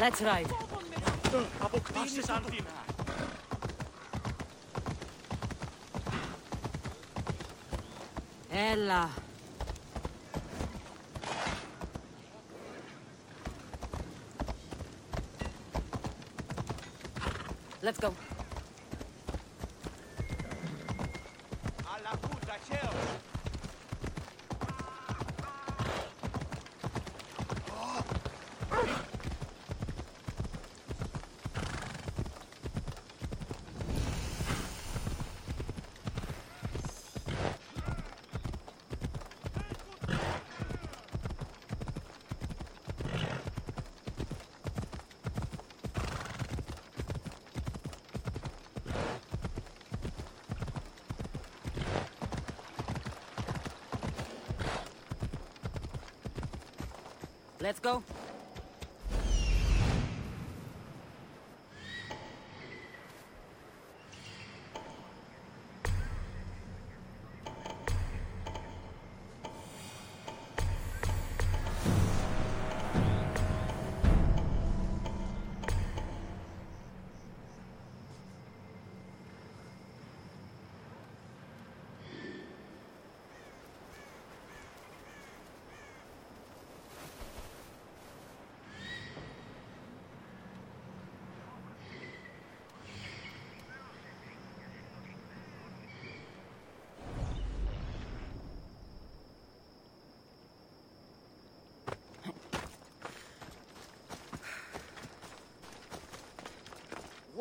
Let's ride. Ella. Let's go. Let's go.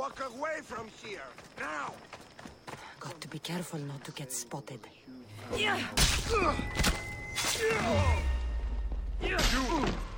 Walk away from here, now! Got to be careful not to get spotted. Something happening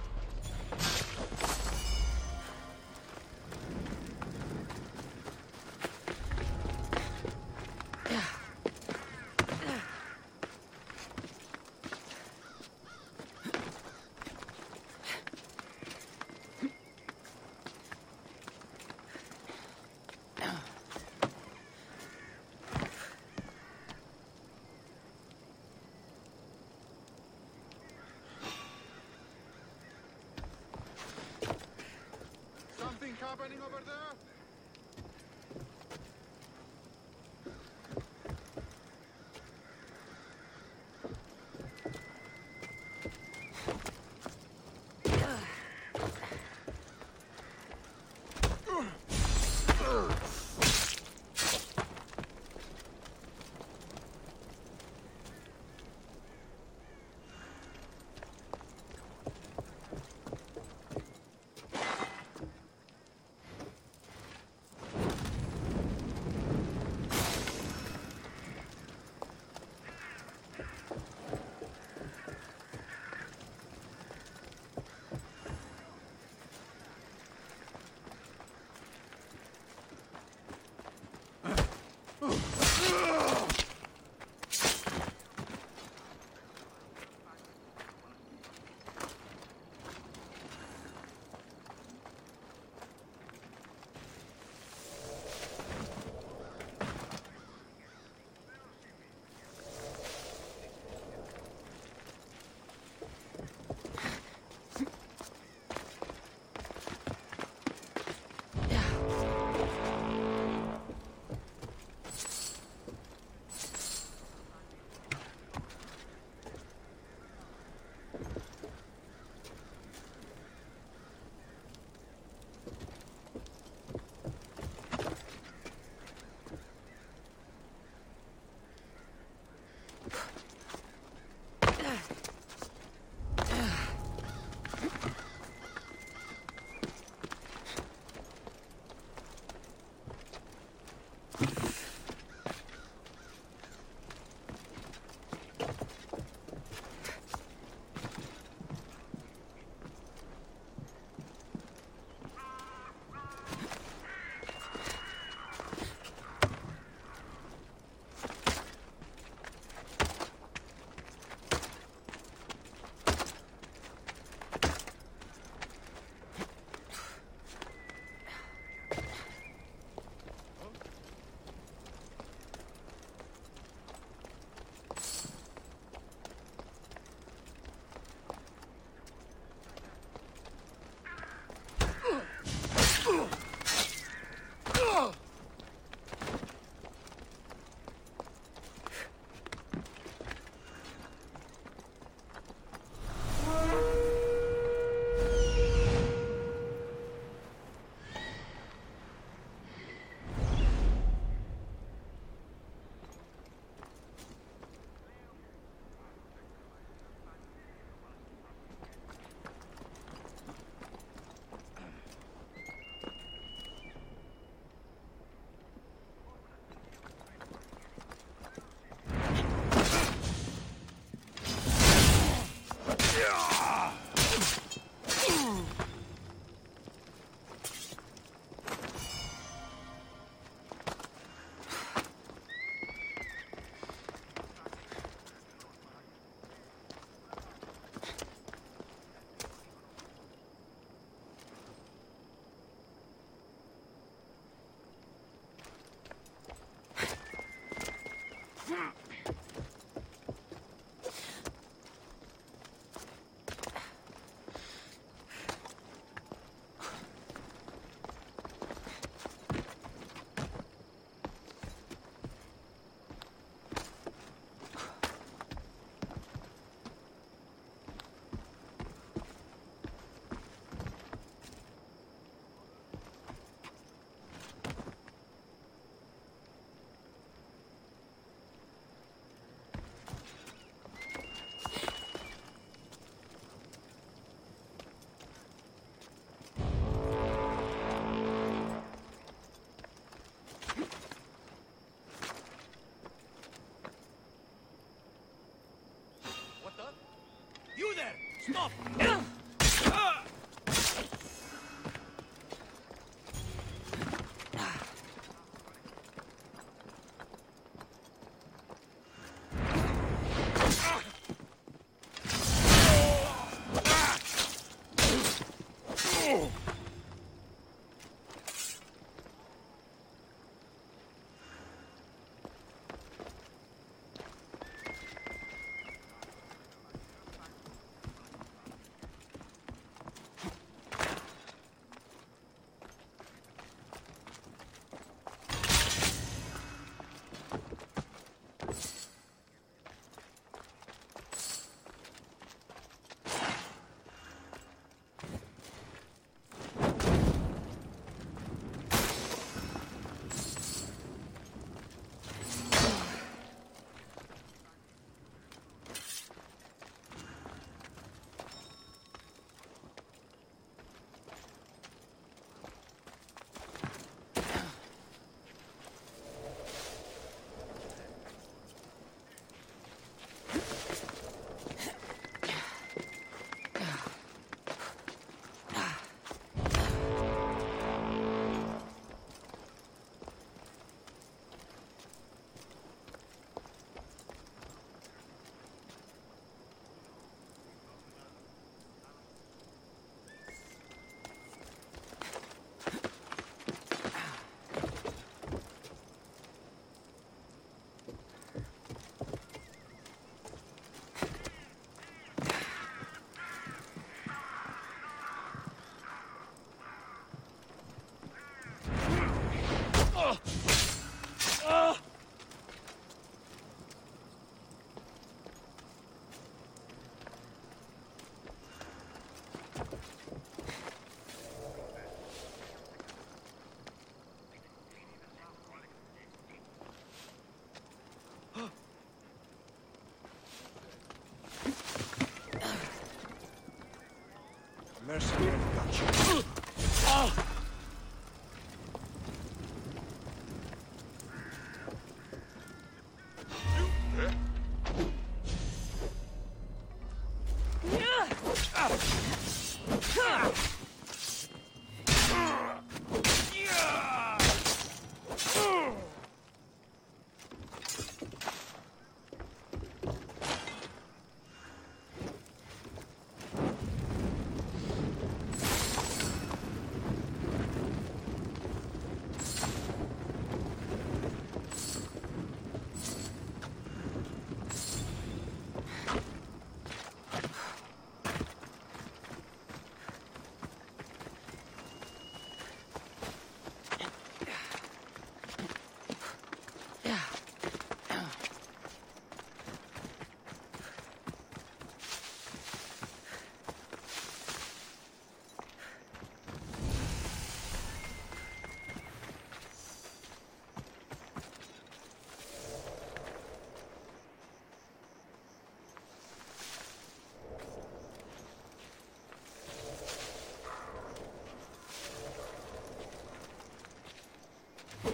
over there? Stop!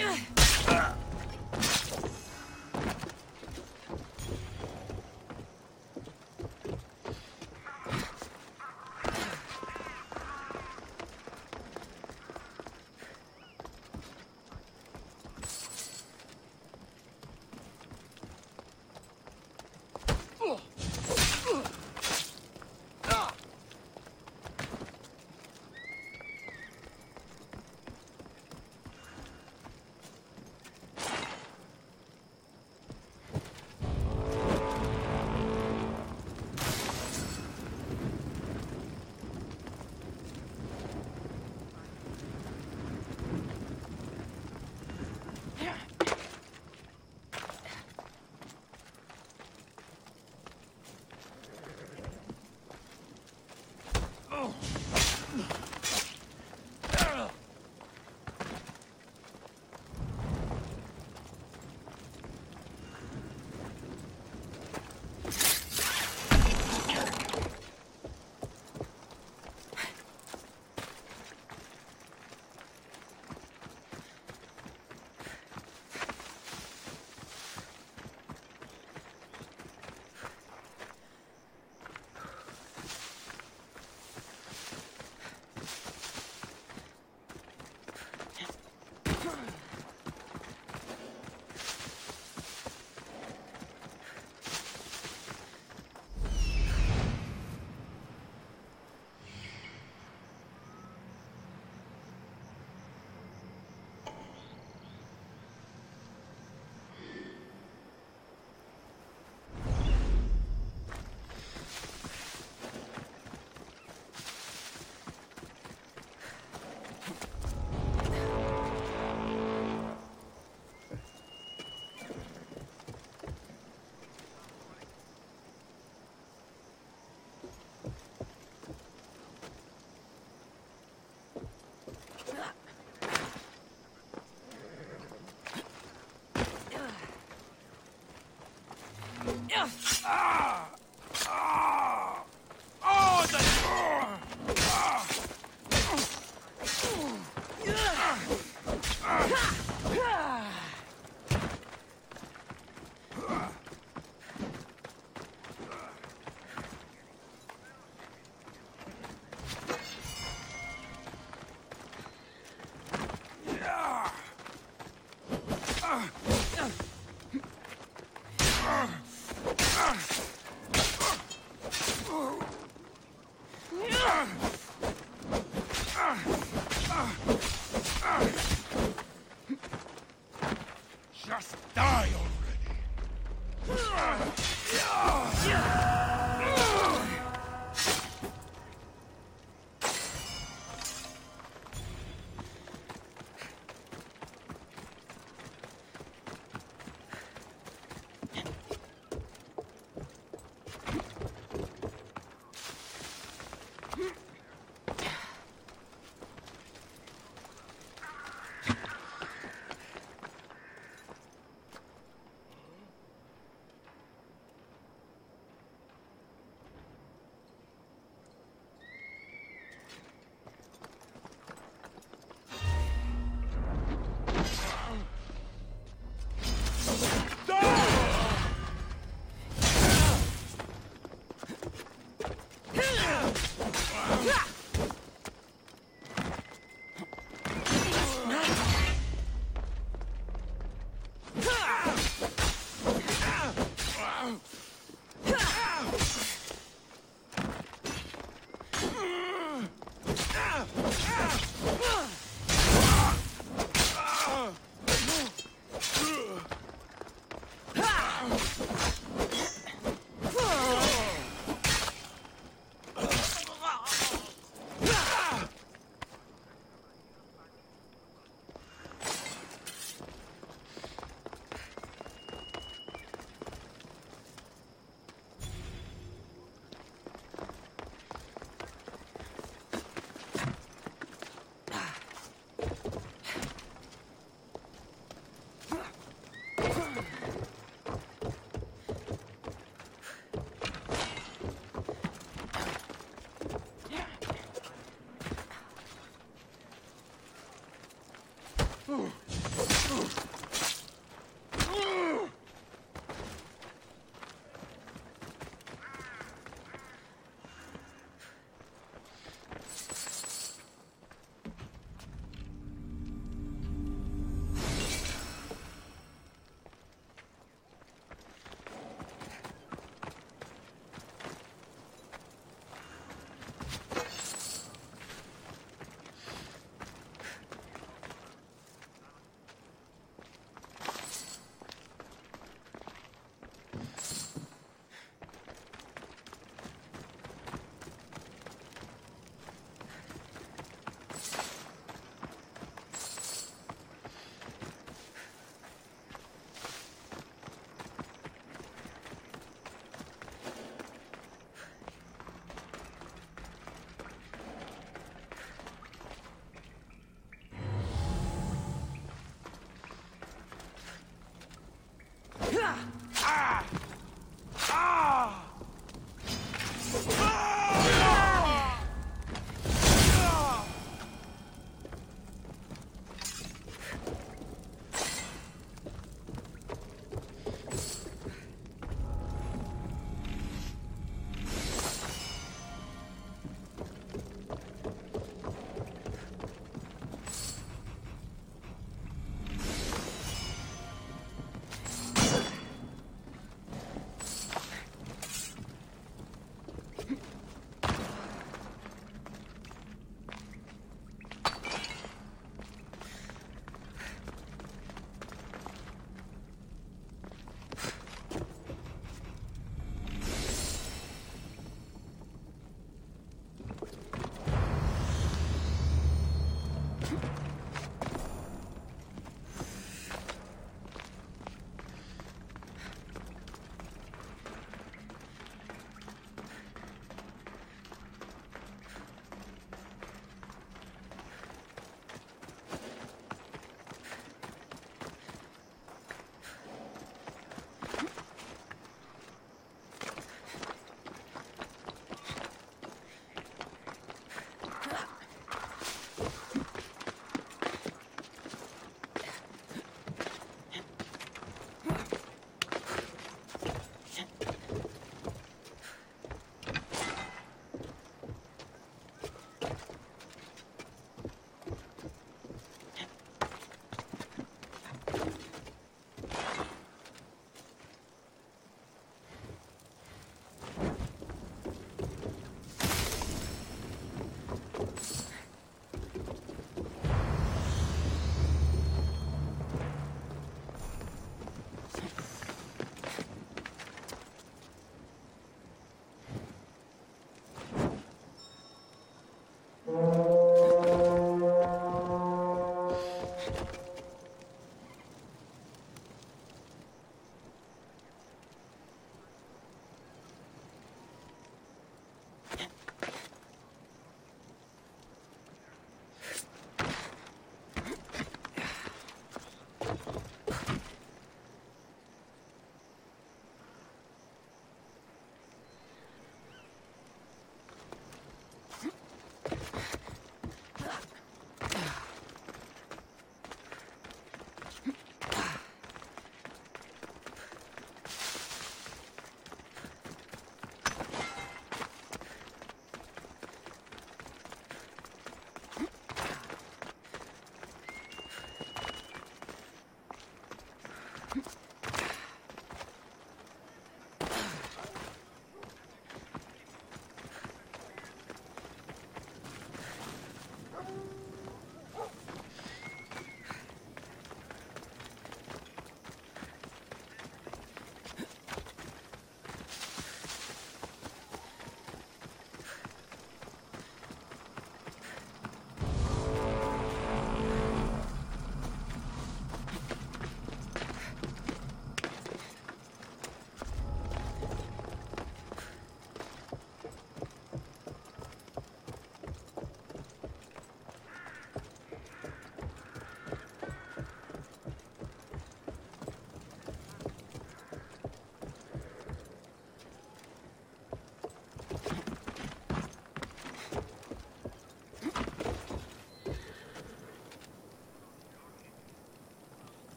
Uh. Oh,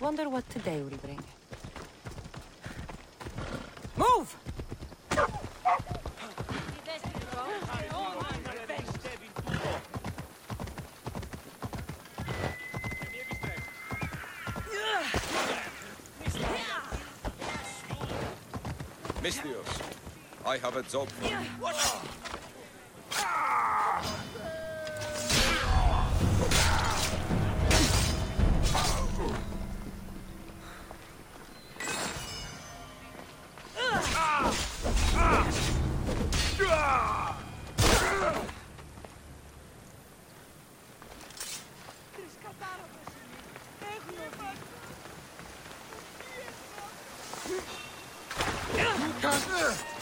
Wonder what today will bring. Move! Misthios, I have a job for you. Ugh.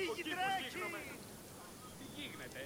Φύγει, τρέχει! Τι γίνεται;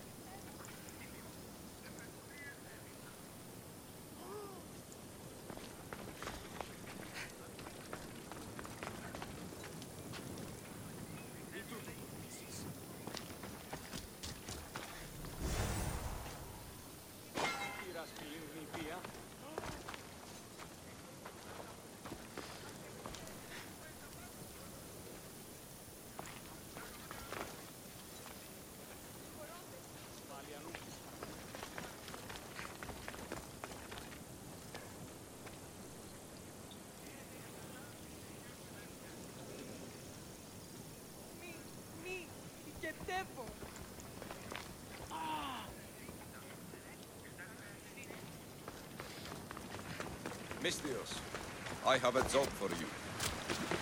qué tempo! Ah. Misthios, I have a job for you.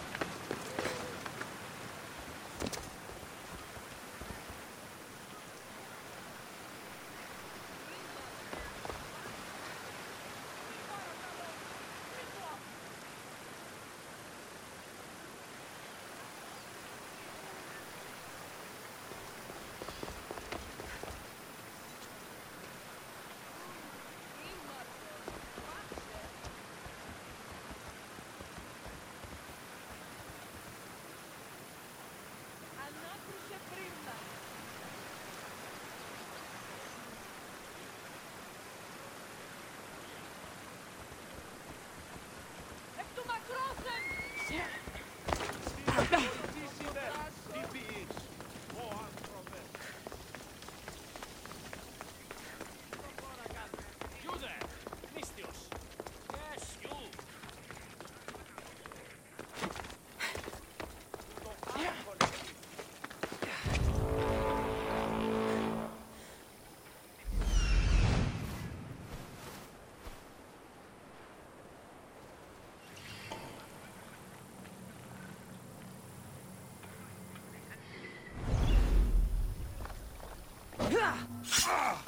You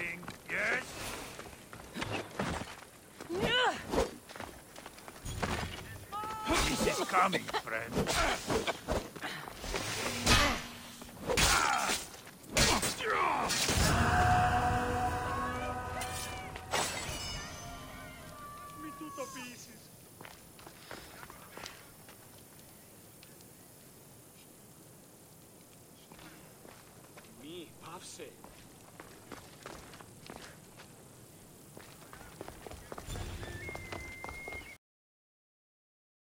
point thing, yes? This is coming, friend.